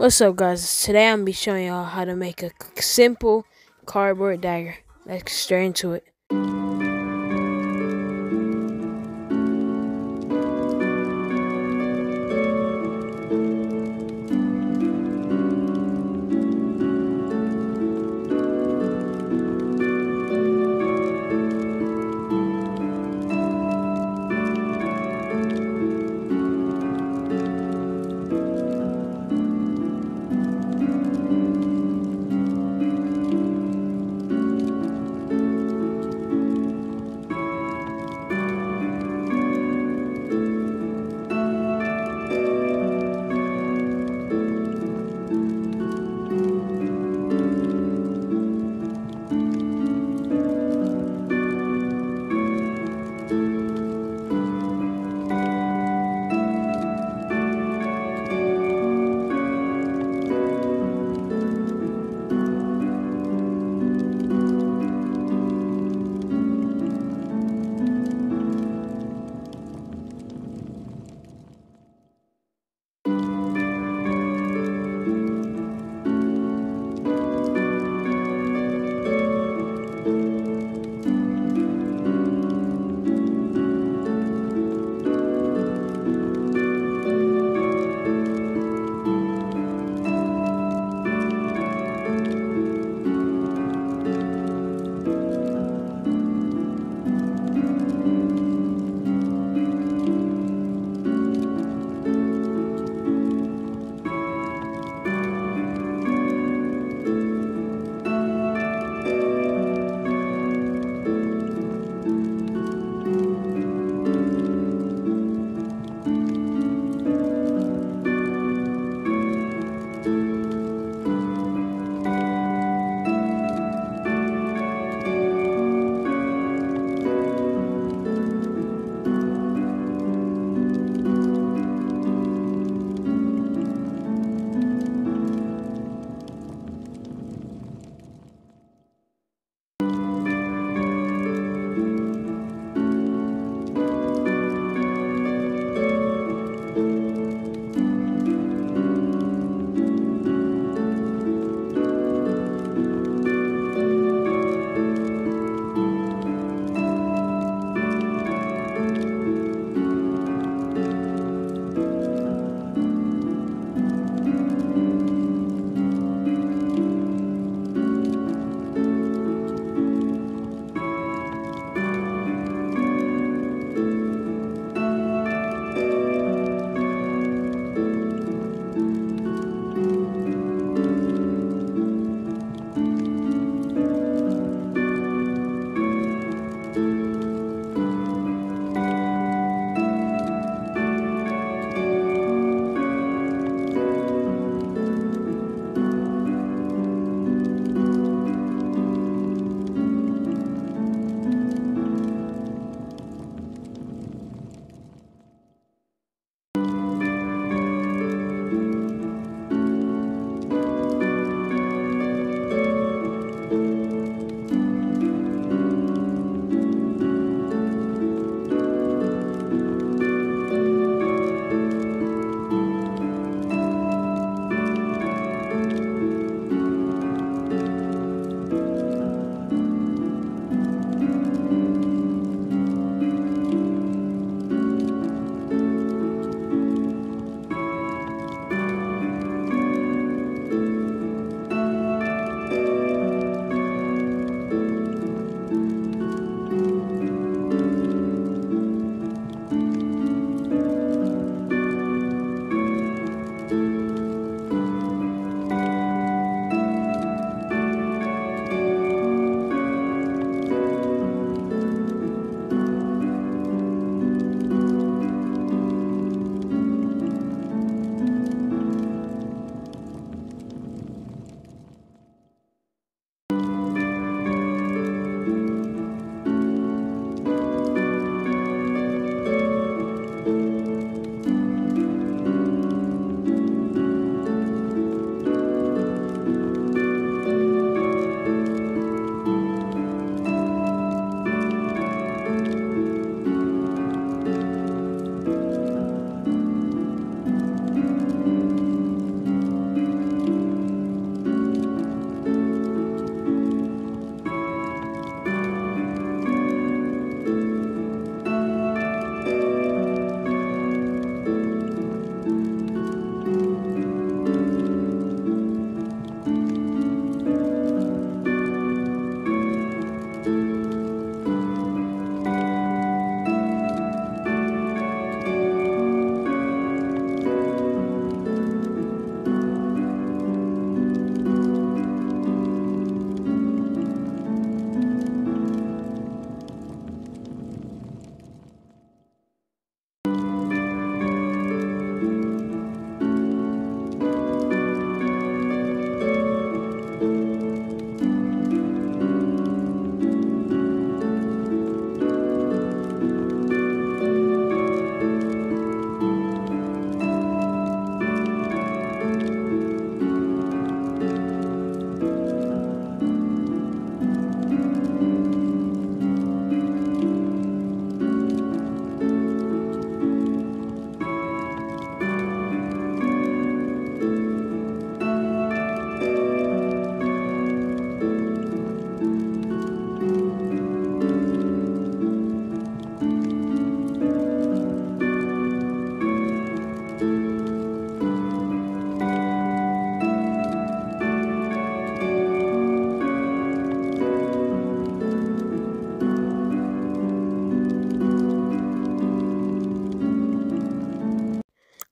What's up guys? Today I'm gonna be showing y'all how to make a simple cardboard dagger. Let's get straight into it.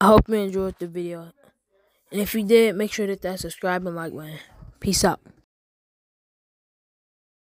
I hope you enjoyed the video. And if you did, make sure to hit that subscribe and like button. Peace out.